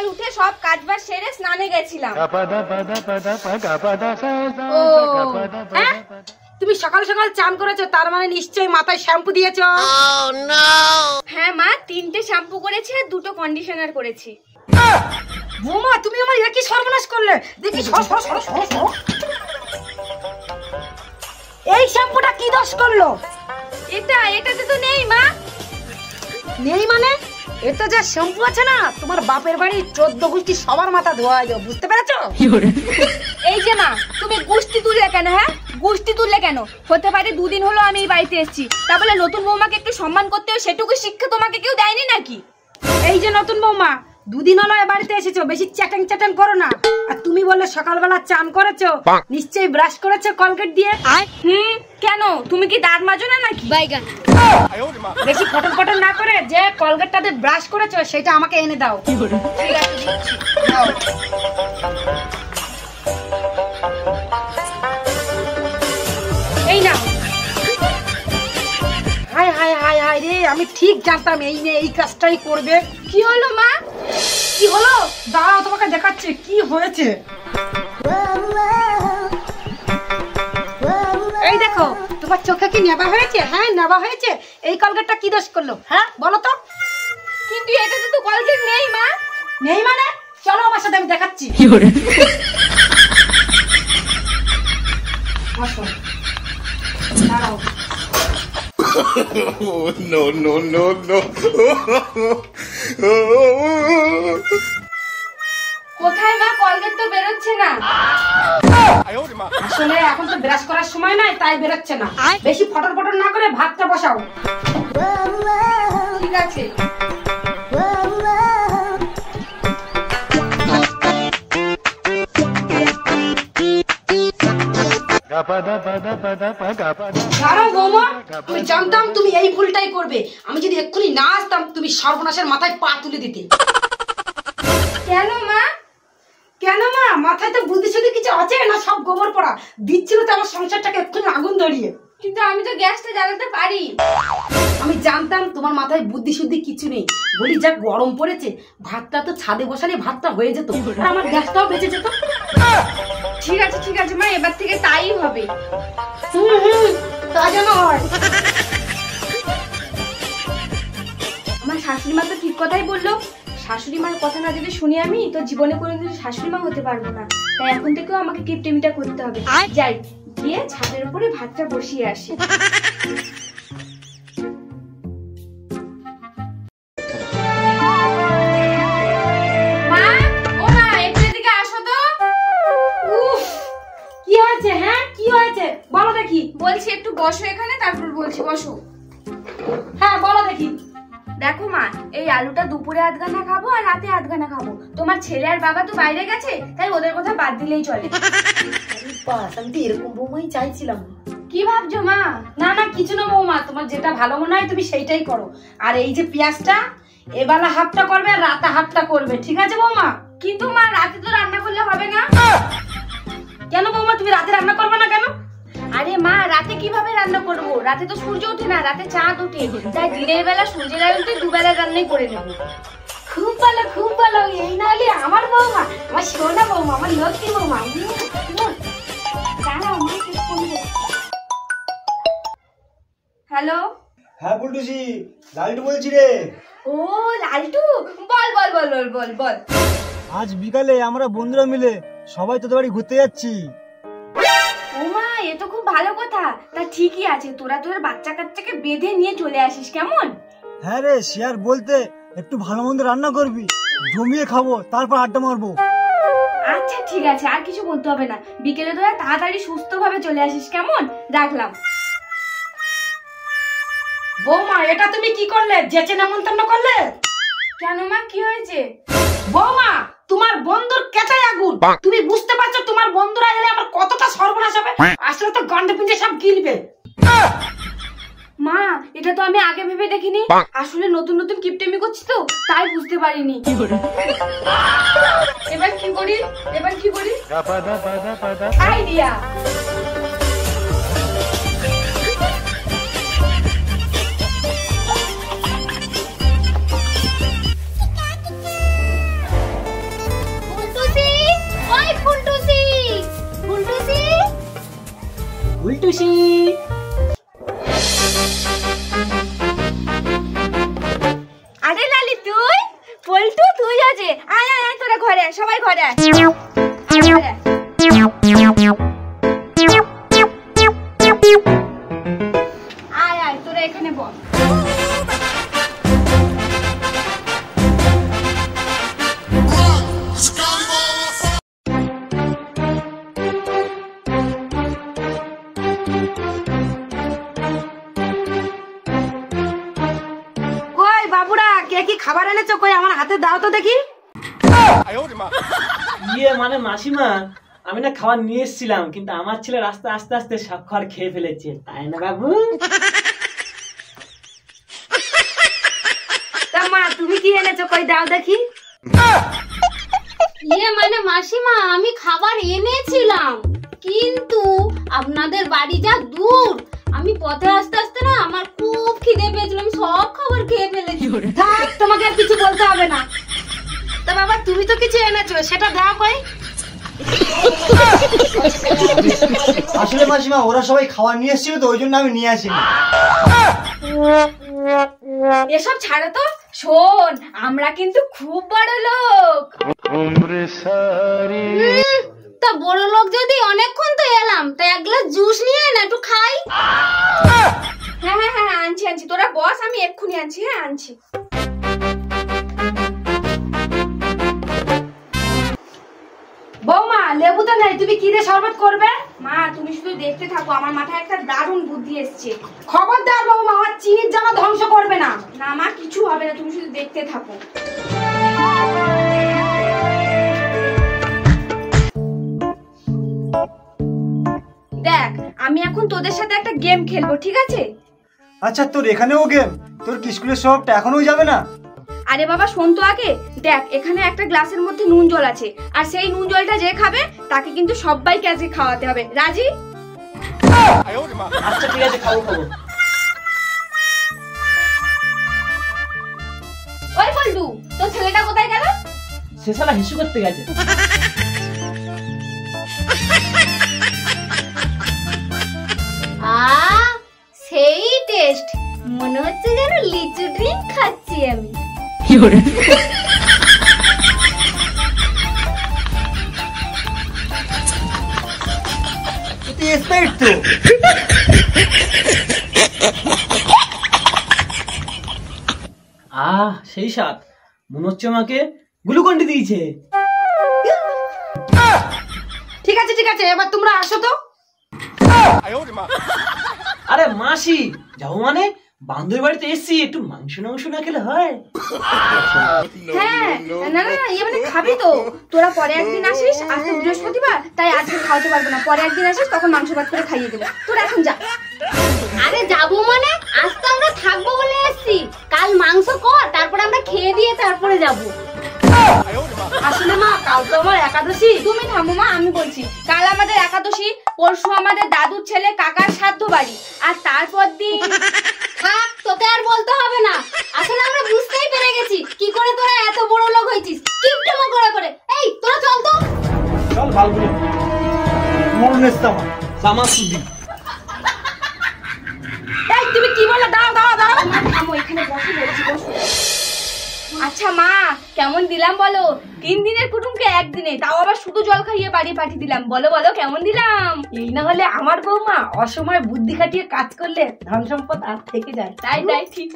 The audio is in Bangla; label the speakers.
Speaker 1: সকাল উঠে সব কাজবাজ সেরে স্নানে গেছিলাম।
Speaker 2: ও হ্যাঁ? তুমি সকাল সকাল চান করেছ তার মানে নিশ্চয়ই মাথায় শ্যাম্পু দিয়েছ।
Speaker 1: হ্যাঁ মা তিনটে শ্যাম্পু করেছি আর দুটো কন্ডিশনার করেছি।
Speaker 2: বৌমা তুমি আমার একই সর্বনাশ করলে। দেখি সর, সর, সর, সর, সর। এই শ্যাম্পুটা কি দোষ করল?
Speaker 1: এটা এটাতে তো নেই মা।
Speaker 2: নেই মানে? এটা যা শ্যাম্পু আছে না তোমার বাপের বাড়ি চোদ্দ গুষ্টি সবার মাথা ধোয়া যাবে বুঝতে পেরেছ?
Speaker 1: এই যে মা তুমি গুষ্টি তুললে কেন হ্যাঁ? গুষ্টি তুললে কেন? হতে পারে দুদিন হলো আমি এই বাড়িতে এসেছি তা বলে নতুন বৌমাকে একটু সম্মান করতে হবে সেটুকু শিক্ষা তোমাকে কেউ দেয়নি নাকি?
Speaker 2: এই যে নতুন বৌমা দুদিন হলো এ বাড়িতে এসেছ বেশি চ্যাটাং চ্যাটাং করো না। আর তুমি বললে সকালবেলা চান করেছ নিশ্চয়ই ব্রাশ করেছ কলগেট দিয়ে।
Speaker 1: হুম কেন? তুমি কি দাঁত মাজো না নাকি? বাইগান।
Speaker 2: বেশি ফটন ফটন না করে যে কলগেটটাতে ব্রাশ করেছ সেটা আমাকে এনে দাও।
Speaker 1: ঠিক আছে
Speaker 2: এই না হাই হাই হাই হাই রে আমি ঠিক জানতাম এই মেয়ে এই কাজটাই করবে।
Speaker 1: কি হলো মা?
Speaker 2: হয়েছে এই দেখো তোমার চোখে কি নেবা হয়েছে হ্যাঁ নেবা হয়েছে এই কলগেটটা কি দোষ করল হ্যাঁ বলো তো
Speaker 1: কিন্তু এটাতে তো কলগেট নেই মা
Speaker 2: নেই মানে চলো আমার সাথে আমি দেখাচ্ছি
Speaker 3: no, no, no, no.
Speaker 1: কোথায় মা কলগেট তো বেরোচ্ছে না।
Speaker 2: আসলে এখন তো ব্রাশ করার সময় নাই, তাই বেরোচ্ছে না। বেশি ফটর ফটর না করে ভাতটা বসাও।
Speaker 1: ঠিক আছে।
Speaker 2: জানতাম তুমি এই ভুলটাই করবে। আমি যদি এক্ষুনি না আসতাম, তুমি সর্বনাশের মাথায় পা তুলে দিতে।
Speaker 1: কেন মা?
Speaker 2: কেন মা? মাথায় তো বুদ্ধি শুদ্ধি কিছু আছে? না সব গোবর পড়া। দিচ্ছিল তো আমার সংসারটাকে এক্ষুনি আগুন ধরিয়ে।
Speaker 1: কিন্তু আমি তো গ্যাসটা জ্বালাতে পারি।
Speaker 2: আমি জানতাম তোমার মাথায় বুদ্ধি শুদ্ধি কিছু নেই। বলি যা গরম পড়েছে ভাতটা তো ছাদে বসালে ভাতটা হয়ে যেত। আর আমার গ্যাসটাও বেঁচে যেত।
Speaker 1: ঠিক আছে ঠিক আছে মা এবার থেকে তাই হবে।
Speaker 2: হুম হুম তা যেন হয়।
Speaker 1: আমার শাশুড়ি মা তো ঠিক কথাই বলল। শাশুড়ি মার কথা না যদি শুনি আমি তো জীবনে কোনোদিন শাশুড়ি মা হতে পারব না। তাই এখন থেকেও আমাকে কিপটেমিটা করতে হবে। যাই গিয়ে ছাদের উপরে ভাতটা বসিয়ে আসি। মা ও মা একটু এদিকে আসো তো।
Speaker 2: কি হয়েছে হ্যাঁ? কি হয়েছে? বলো দেখি।
Speaker 1: বলছি একটু বসো এখানে তারপর বলছি বসো।
Speaker 2: দেখো
Speaker 1: মা এই আলুটা দুপুরে আধ ঘানা খাব আর রাতে আধ ঘানা খাব। তোমার ছেলে আর বাবা তো বাইরে গেছে তাই ওদের কথা বাদ দিলেই চলে।
Speaker 2: বাস আমি তো এরকম বৌমাই চাইছিলাম।
Speaker 1: কি ভাবছ মা?
Speaker 2: না না কিছু না বৌমা তোমার যেটা ভালো মনে হয় তুমি সেইটাই করো। আর এই যে পেঁয়াজটা এবেলা হাফটা করবে আর রাতে হাফটা করবে ঠিক আছে বৌমা?
Speaker 1: কিন্তু মা রাতে তো রান্না করলে হবে না।
Speaker 2: কেন বৌমা তুমি রাতে রান্না করবে না কেন?
Speaker 1: আরে মা রাতে কীভাবে রান্না করব? রাতে তো সূর্য ওঠে না রাতে চাঁদ ওঠে। তাই দিনের বেলা সূর্যের আলোতে দুবেলা রান্নাই করে নেব।
Speaker 2: খুব ভালো খুব ভালো এই না হলে আমার বৌমা আমার সোনা বৌমা আমার লক্ষ্মী বৌমা।
Speaker 1: হ্যালো?
Speaker 4: হ্যাঁ বুলটুসি লালটু বলছি রে।
Speaker 1: ও লালটু বল বল বল বল বল বল।
Speaker 4: আজ বিকালে আমরা বন্ধুরা মিলে সবাই তোদের বাড়ি ঘুরতে যাচ্ছি।
Speaker 1: ভালো কথা। তা ঠিকই আছে তোরা তোদের বাচ্চা কাচ্চাকে বেঁধে নিয়ে চলে আসিস কেমন?
Speaker 4: হ্যাঁ রে শেয়ার বলতে একটু ভালো মন্দ রান্না করবি জমিয়ে খাব তারপর আড্ডা মারবো।
Speaker 1: আচ্ছা ঠিক আছে আর কিছু বলতে হবে না। বিকেলে তোরা তাড়াতাড়ি সুস্থ ভাবে চলে আসিস কেমন? রাখলাম।
Speaker 2: বৌমা এটা তুমি কি করলে? যেচে নেমন্তন্ন করলে?
Speaker 1: কেন মা কি হয়েছে?
Speaker 2: বৌমা তোমার বন্ধুর কেটাই আগুন? তুমি বুঝতে পারছ বন্ধুরা এলে আমার কতটা সর্বনাশ হবে? আসলে তো গন্ধ পিঞ্জে সব গিলবে।
Speaker 1: মা এটা তো আমি আগে ভেবে দেখিনি। আসলে নতুন নতুন কিপটেমি করছি তো তাই বুঝতে পারিনি। এবার কি করি? এবার কি করি? আইডিয়া
Speaker 2: জুসি
Speaker 1: আরে লালি তুই? পল্টু তুই আছে আয় আয় তোরা ঘরে সবাই ঘরে আয়। আয়, আয়। তোরা এখানে বল
Speaker 2: এনেছো কই আমার হাতে দাও তো দেখি।
Speaker 5: ইয়ে মানে মাসিমা আমি না খাবার নিয়ে এসেছিলাম কিন্তু আমার ছেলে রাস্তা আস্তে আস্তে সব খাবার খেয়ে ফেলেছে তাই না বাবু?
Speaker 2: তা মা তুমি কি এনেছো কই দাও দেখি।
Speaker 6: ইয়ে মানে মাসিমা আমি খাবার এনেছিলাম কিন্তু আপনাদের বাড়ি যা দূর আমি পথে আসতে আসতে না আমার খুব খিদে পেয়েছিল আমি সব খাবার খেয়ে ফেলেছি।
Speaker 2: থাক তোমাকে আর কিছু বলতে হবে না। তা বাবা তুমি তো কিছু এনেছো সেটা দাও কই।
Speaker 4: আসলে মাসিমা ওরা সবাই খাবার নিয়ে এসেছিল তো ওই জন্য আমি নিয়ে আসিনি।
Speaker 1: এসব ছাড়ো তো শোন আমরা কিন্তু খুব বড় লোক।
Speaker 6: তা বড় লোক যদি অনেকক্ষণ তো এলাম তা এক গ্লাস জুস নিয়ে না একটু
Speaker 1: আনছি। তোরা বস আমি এক্ষুনি আনছি হ্যাঁ আনছি।
Speaker 2: বৌমা লেবু তো নেই তুমি কি দিয়ে শরবত করবে?
Speaker 1: মা তুমি শুধু দেখতে থাকো আমার মাথায় একটা দারুণ বুদ্ধি এসছে।
Speaker 2: খবরদার বৌমা আমার চিনির জামা ধ্বংস করবে না।
Speaker 1: না মা কিছু হবে না তুমি শুধু দেখতে থাকো। দেখ আমি এখন তোদের সাথে একটা গেম খেলব ঠিক আছে?
Speaker 4: আচ্ছা তোর এখানেও গেম তোর কি স্কুলের স্বভাবটা এখনও যাবে না?
Speaker 1: আরে বাবা শোন তো আগে। দেখ এখানে একটা গ্লাসের মধ্যে নুন জল আছে। আর সেই নুন জলটা যে খাবে তাকে কিন্তু সবাইকে আজকে খাওয়াতে হবে। রাজি?
Speaker 5: আচ্ছা ঠিক আছে খাব খাব।
Speaker 1: ওই বল্টু তোর ছেলেটা কোথায় গেল?
Speaker 5: সে শালা হিসু করতে গেছে।
Speaker 6: আ টেস্ট মনে হচ্ছে যেন লিচু ড্রিঙ্ক খাচ্ছি আমি।
Speaker 4: তো।
Speaker 5: আহ সেই স্বাদ। মনে হচ্ছে আমাকে গ্লুকন্ডি দিয়েছে।
Speaker 2: ঠিক আছে ঠিক আছে এবার তোমরা আসো তো।
Speaker 5: আরে মাসি যাব মানে? বান্ধবী বাড়িতে এসছি একটু মাংস মাংস না খেলে হয়?
Speaker 1: হ্যাঁ না না না ইয়ে মানে খাবি তো। তোরা পরে একদিন আসিস আজ তো বৃহস্পতিবার তাই আজকে খাওয়াতে পারব না। পরে একদিন আসিস তখন মাংস ভাত করে খাইয়ে দেবো। তোরা এখন যা।
Speaker 6: আরে যাব মানে? আজ তো আমরা থাকব বলে এসেছি। কাল মাংস কর তারপরে আমরা খেয়ে দিয়ে তারপরে যাব।
Speaker 2: আসলে মা কাল তো আমার একাদশী।
Speaker 1: তুমি থামো মা আমি বলছি। কাল আমাদের একাদশী পরশু আমাদের দাদুর ছেলে কাকার সাধ্য বাড়ি। আর তারপর দিন
Speaker 6: থাক, তোকে আর বলতে হবে না। আসলে আমরা বুঝতেই পেরে গেছি কি করে তোরা এত বড় লোক হয়েছিস। কিপটেমো করে করে। এই, তোরা চল তো।
Speaker 5: চল ভালো
Speaker 4: এসছে
Speaker 1: আচ্ছা মা কেমন দিলাম বলো? তিন দিনের কুটুমকে একদিনে তাও আবার শুধু জল খাইয়ে বাড়ি পাঠিয়ে দিলাম। বলো বলো কেমন দিলাম?
Speaker 2: এই না হলে আমার বৌমা অসময় বুদ্ধি খাটিয়ে কাজ করলে ধন সম্পদ আর থেকে যায়।
Speaker 1: তাই তাই ঠিক।